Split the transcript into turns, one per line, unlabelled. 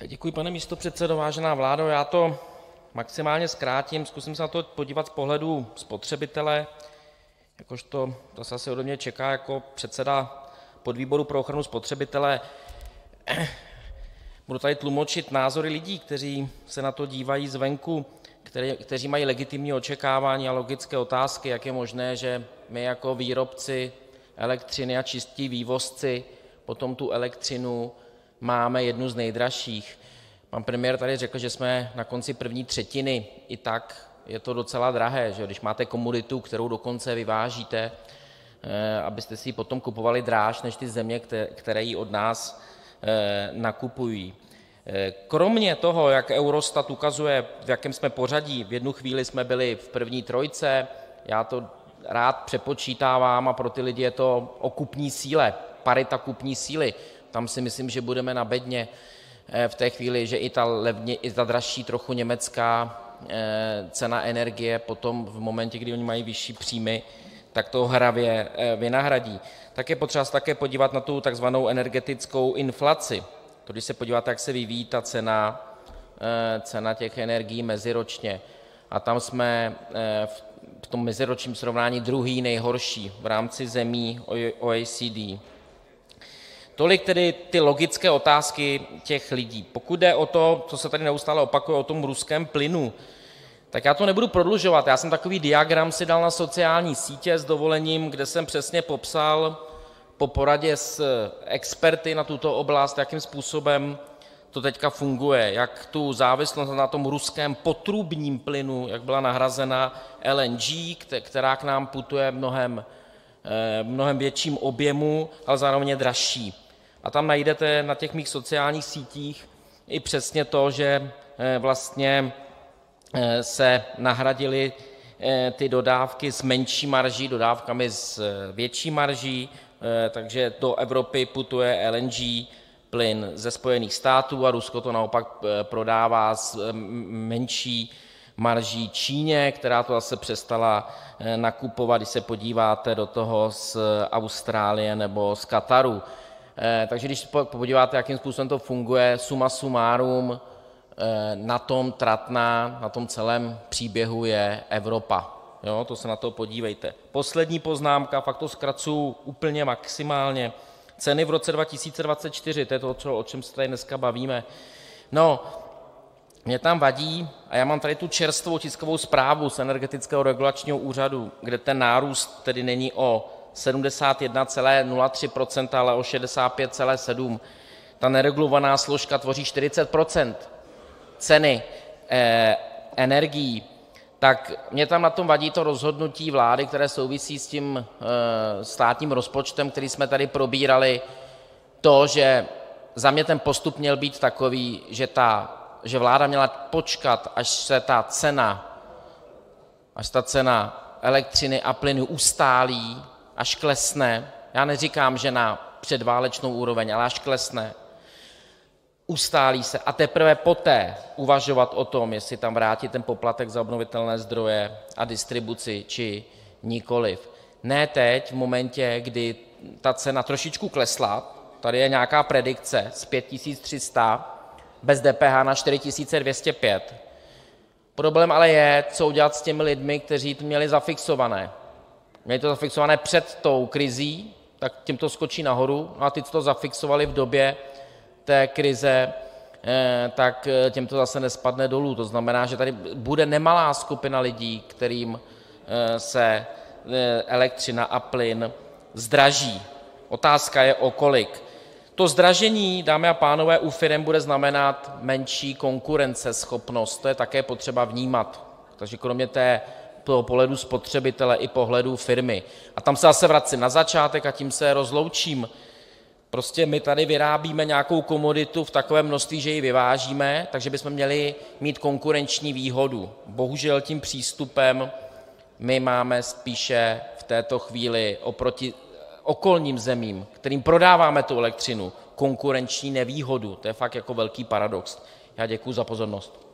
Děkuji, pane místopředsedo, vážená vládo, já to maximálně zkrátím, zkusím se na to podívat z pohledu spotřebitele, jakožto to se asi ode mě čeká jako předseda podvýboru pro ochranu spotřebitele, budu tady tlumočit názory lidí, kteří se na to dívají zvenku, kteří mají legitimní očekávání a logické otázky, jak je možné, že my jako výrobci elektřiny a čistí vývozci potom tu elektřinu máme jednu z nejdražších, pan premiér tady řekl, že jsme na konci první třetiny, i tak je to docela drahé, když máte komoditu, kterou dokonce vyvážíte, abyste si ji potom kupovali dráž než ty země, které ji od nás nakupují, kromě toho, jak Eurostat ukazuje, v jakém jsme pořadí, v jednu chvíli jsme byli v první trojce, já to rád přepočítávám a pro ty lidi je to o kupní síle, parita kupní síly, tam si myslím, že budeme na bedně v té chvíli, že i ta dražší trochu německá cena energie potom v momentě, kdy oni mají vyšší příjmy, tak to hravě vynahradí, tak je potřeba se také podívat na tu takzvanou energetickou inflaci, to když se podíváte, jak se vyvíjí ta cena těch energií meziročně, a tam jsme v tom meziročním srovnání druhý nejhorší v rámci zemí OECD, tolik tedy ty logické otázky těch lidí, pokud jde o to, co se tady neustále opakuje, o tom ruském plynu, tak já to nebudu prodlužovat, já jsem takový diagram si dal na sociální sítě, s dovolením, kde jsem přesně popsal po poradě s experty na tuto oblast, jakým způsobem to teď funguje, jak tu závislost na tom ruském potrubním plynu, jak byla nahrazena LNG, která k nám putuje v mnohem větším objemu, ale zároveň je dražší, a tam najdete na těch mých sociálních sítích i přesně to, že vlastně se nahradily ty dodávky s menší marží dodávkami s větší marží, takže do Evropy putuje LNG plyn ze Spojených států a Rusko to naopak prodává s menší marží Číně, která to zase přestala nakupovat, když se podíváte do toho, z Austrálie nebo z Kataru, takže když se podíváte, jakým způsobem to funguje, suma sumárum, na tom tratná na tom celém příběhu je Evropa, to se na to podívejte, poslední poznámka, fakt to zkracuju úplně maximálně, ceny v roce 2024, to je to, o čem se tady dneska bavíme, no, mně tam vadí, a já mám tady tu čerstvou tiskovou zprávu z Energetického regulačního úřadu, kde ten nárůst tedy není o 71,03 %, ale o 65,7 ta neregulovaná složka tvoří 40 % ceny energií, tak mně tam na tom vadí to rozhodnutí vlády, které souvisí s tím státním rozpočtem, který jsme tady probírali, to, že za mě ten postup měl být takový, že vláda měla počkat, až se ta cena elektřiny a plynu ustálí, až klesne, já neříkám, že na předválečnou úroveň, ale až klesne, ustálí se, a teprve poté uvažovat o tom, jestli tam vrátit ten poplatek za obnovitelné zdroje a distribuci, či nikoliv, ne teď, v momentě, kdy ta cena trošičku klesla, tady je nějaká predikce z 5 300 bez DPH na 4 205, problém ale je, co udělat s těmi lidmi, kteří to měli zafixované, měli to zafixované před tou krizí, tak těm to skočí nahoru, a ty, co to zafixovali v době té krize, tak těm to zase nespadne dolů, to znamená, že tady bude nemalá skupina lidí, kterým se elektřina a plyn zdraží, otázka je, o kolik, to zdražení, dámy a pánové, u firem bude znamenat menší konkurenceschopnost, to je také potřeba vnímat, takže kromě toho pohledu spotřebitele i pohledu firmy, a tam se zase vracím na začátek, a tím se rozloučím, prostě my tady vyrábíme nějakou komoditu v takovém množství, že ji vyvážíme, takže bychom měli mít konkurenční výhodu, bohužel tím přístupem my máme spíše v této chvíli oproti okolním zemím, kterým prodáváme tu elektřinu, konkurenční nevýhodu, to je fakt jako velký paradox, já děkuji za pozornost.